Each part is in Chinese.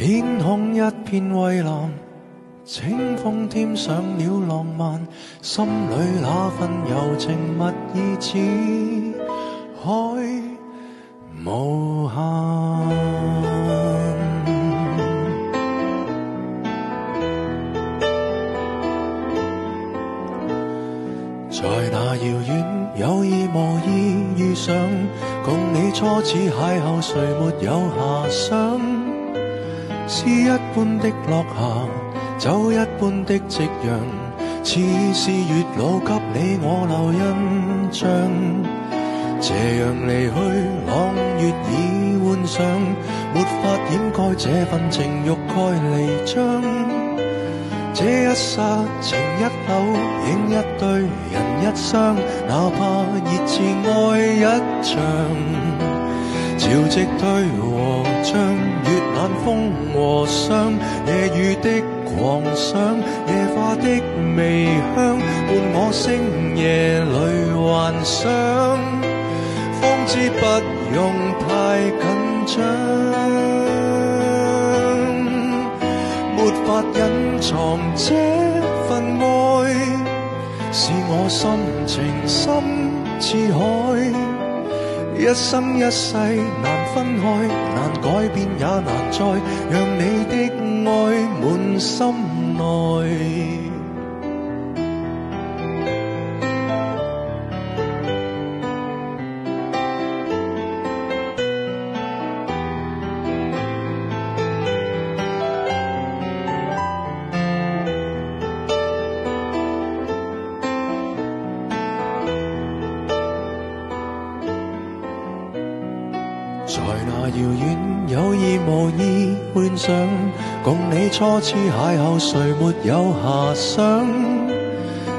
天空一片蔚蓝，清风添上了浪漫，心里那份柔情蜜意似海无限。在那遥远有意无意遇上，共你初次邂逅，谁没有遐想？诗一般的落霞，酒一般的夕阳，似是月老给你我留印象。斜阳离去，朗月已换上，没法掩盖这份情欲盖弥彰。这一刹情一缕，影一对人一双，哪怕热炽爱一场。潮汐退和涨，月冷风和霜，夜雨的狂想，夜花的微香，伴我星夜里幻想，方知不用太紧张，没法隐。藏这份爱，是我心情深似海，一生一世难分开，难改变也难再让你的爱满心内。遥远有意无意幻想，共你初次邂逅，谁没有遐想？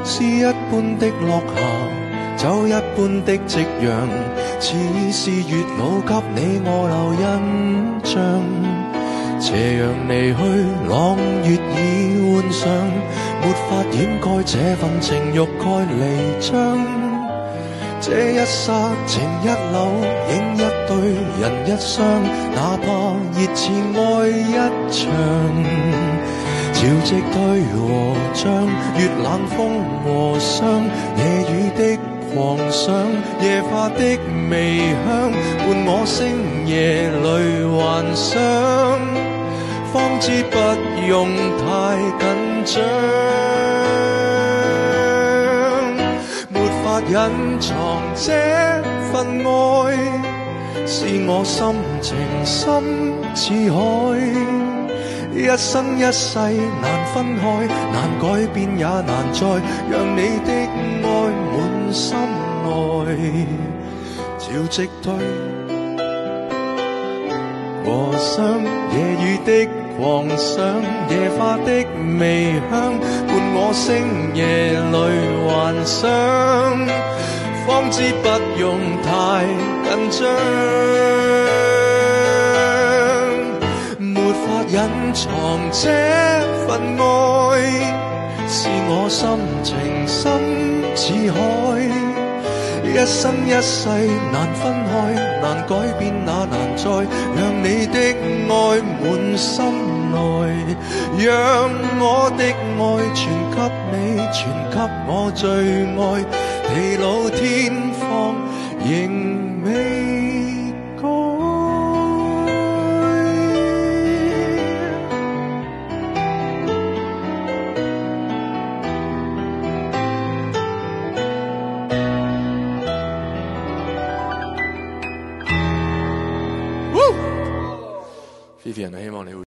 诗一般的落霞，酒一般的夕阳，似是月老给你我留印象。斜阳离去，朗月已换上，没法掩盖这份情欲盖弥彰。这一刹情一缕，影一对人一双，哪怕热炽爱一场。潮汐退和涨，月冷风和霜，夜雨的狂想，夜花的微香，伴我星夜里幻想，方知不用太紧张，隐藏。这份爱，是我心情深似海，一生一世难分开，难改变也难再让你的爱满心内。潮汐退和深，夜雨的狂想，野花的微香，伴我星夜里幻想。方知不用太紧张，没法隐藏这份爱，是我心情深似海。一生一世难分开，难改变那难再让你的爱满心内，让我的爱传给你，传给我最爱。地老天荒仍未 Vivian，希望你会。